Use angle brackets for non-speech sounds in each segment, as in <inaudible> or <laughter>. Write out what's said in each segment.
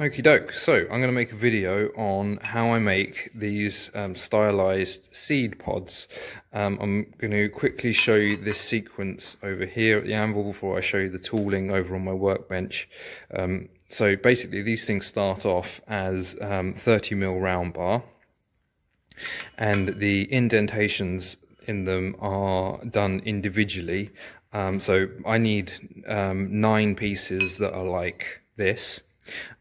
Okie doke, so I'm going to make a video on how I make these um, stylized seed pods. Um, I'm going to quickly show you this sequence over here at the anvil before I show you the tooling over on my workbench. Um, so basically these things start off as 30mm um, round bar and the indentations in them are done individually. Um, so I need um, nine pieces that are like this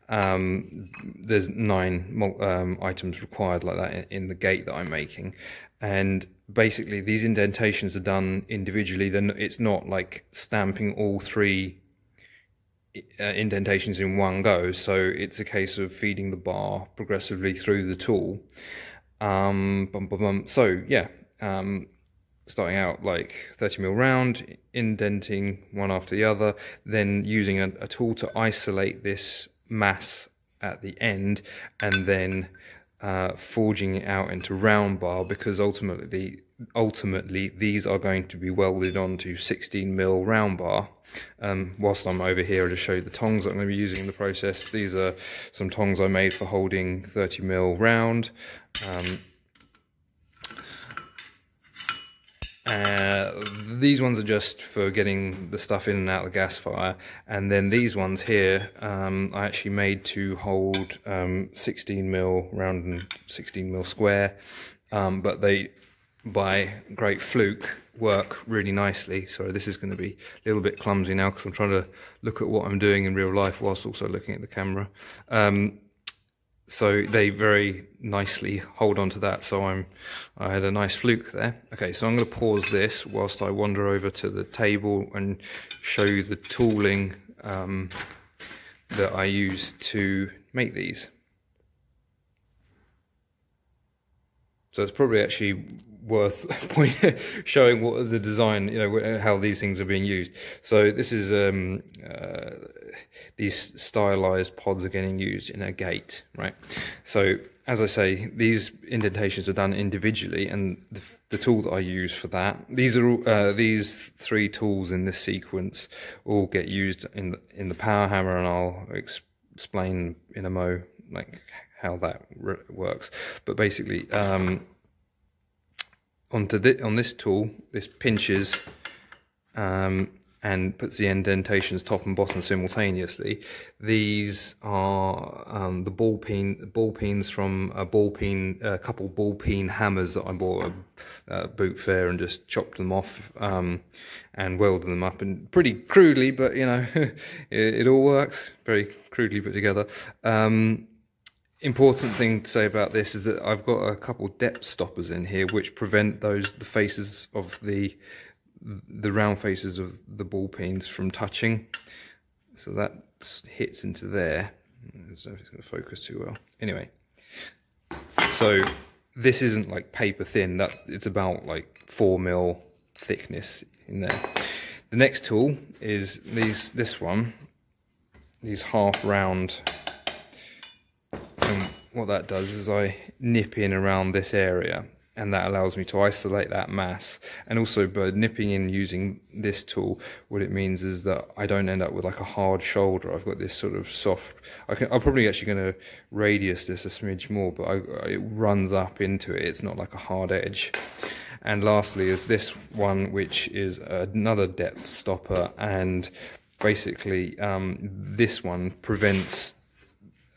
um, there's nine um, items required like that in the gate that I'm making. And basically these indentations are done individually. Then it's not like stamping all three uh, indentations in one go. So it's a case of feeding the bar progressively through the tool. Um, bum, bum, bum. So yeah, um, starting out like 30 mil round, indenting one after the other, then using a, a tool to isolate this mass at the end and then uh, forging it out into round bar because ultimately ultimately these are going to be welded onto 16 mil round bar. Um, whilst I'm over here I'll just show you the tongs that I'm going to be using in the process. These are some tongs I made for holding 30 mil round. Um, Uh, these ones are just for getting the stuff in and out of the gas fire. And then these ones here um, I actually made to hold um, 16 mil round and 16 mil square. Um, but they by great fluke work really nicely. So this is going to be a little bit clumsy now because I'm trying to look at what I'm doing in real life whilst also looking at the camera. Um, so they very nicely hold on to that. So I'm I had a nice fluke there. Okay so I'm going to pause this whilst I wander over to the table and show you the tooling um, that I use to make these so it's probably actually worth <laughs> showing what the design, you know, how these things are being used. So this is um, uh, these stylized pods are getting used in a gate, right? So as I say, these indentations are done individually, and the, the tool that I use for that, these are uh, these three tools in this sequence all get used in the, in the power hammer, and I'll explain in a mo like how that works. But basically. Um, onto the, on this tool, this pinches um, and puts the indentations top and bottom simultaneously. These are um, the ball peen ball peens from a ball peen, a couple ball peen hammers that I bought at uh, Boot Fair and just chopped them off um, and welded them up and pretty crudely, but you know <laughs> it, it, all works. Very crudely put together. Um, important thing to say about this is that I've got a couple depth stoppers in here which prevent those the faces of the the round faces of the ball peens from touching. So that hits into there. I don't know if it's going to focus too well. Anyway. So this isn't like paper thin. That's it's about like four mil thickness in there. The next tool is these this one. These half round what that does is I nip in around this area and that allows me to isolate that mass. And also by nipping in using this tool what it means is that I don't end up with like a hard shoulder. I've got this sort of soft I can, I'm probably actually going to radius this a smidge more but I, it runs up into it. It's not like a hard edge. And lastly is this one which is another depth stopper. And basically um, this one prevents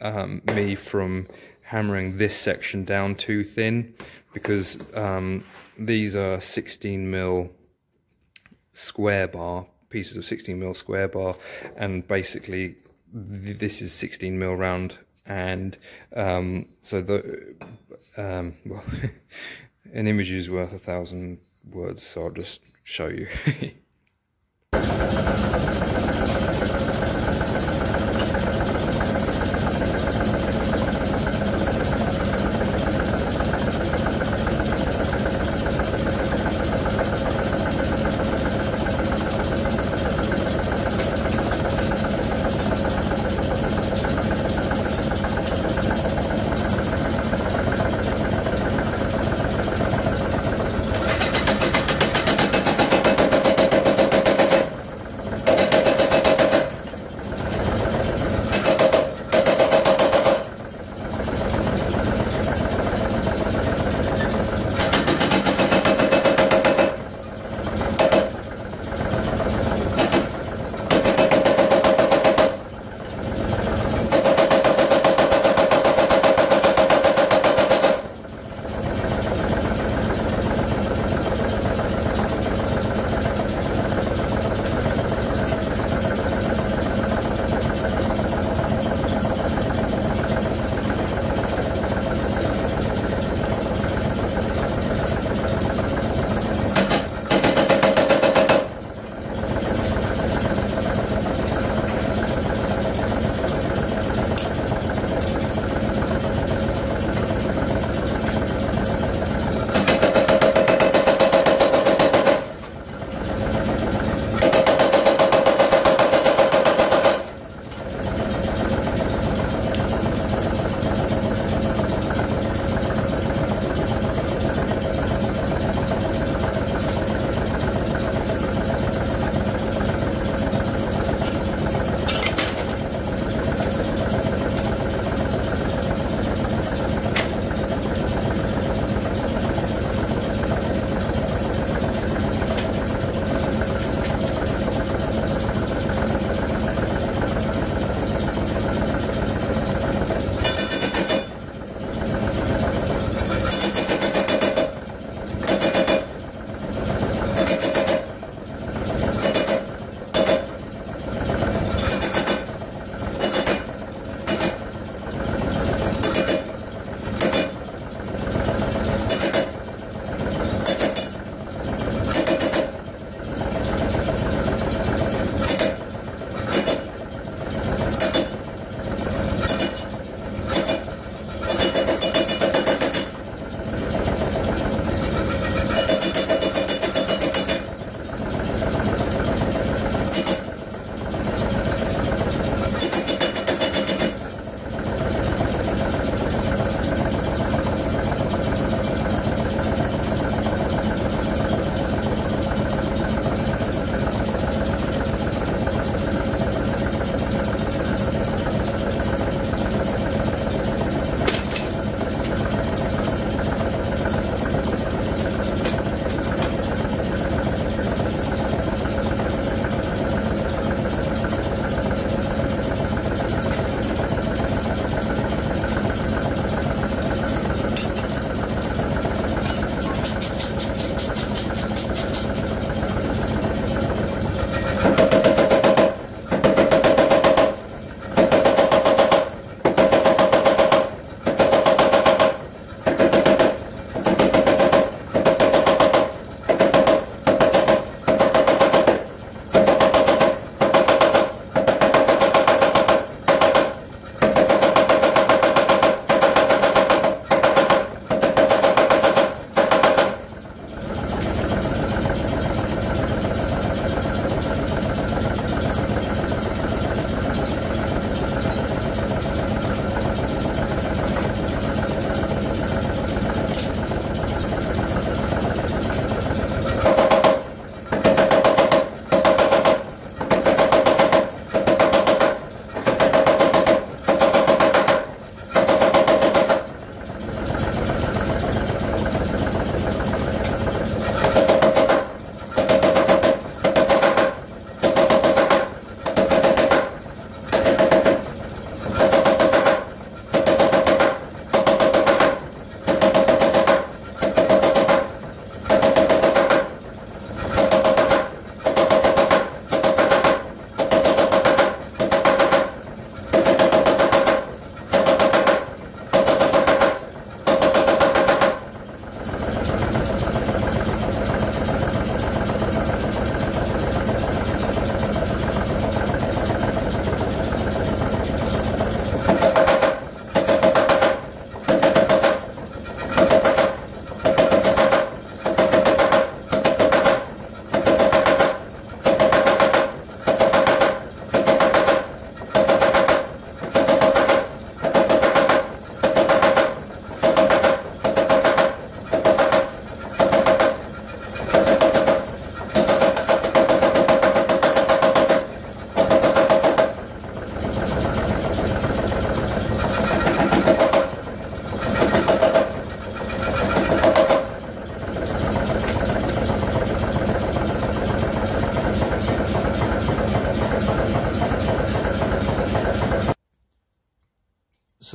um, me from hammering this section down too thin because um, these are 16 mil square bar pieces of 16 mil square bar and basically this is 16 mil round and um, so the um, well <laughs> an image is worth a thousand words so I'll just show you <laughs>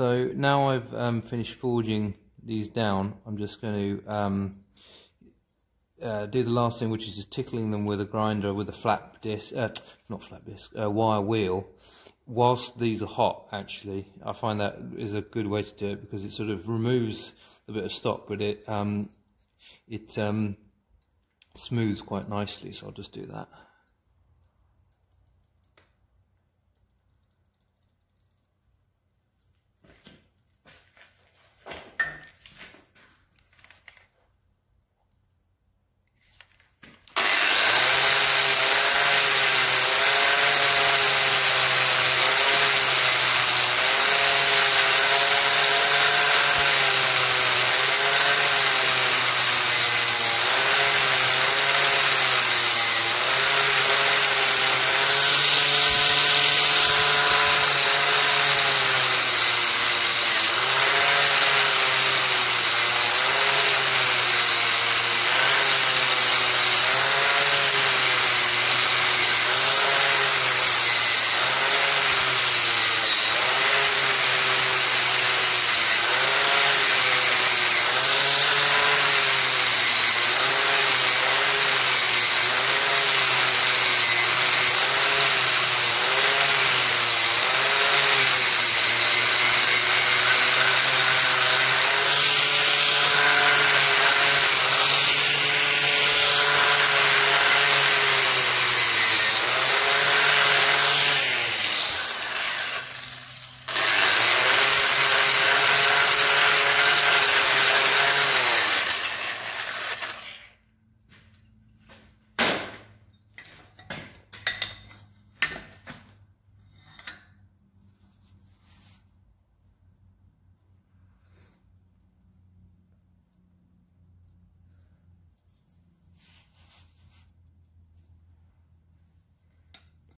So now I've um, finished forging these down, I'm just going to um, uh, do the last thing, which is just tickling them with a grinder with a flat disc, uh, not flat disc, a wire wheel. Whilst these are hot, actually, I find that is a good way to do it because it sort of removes a bit of stock, but it um, it um, smooths quite nicely. So I'll just do that.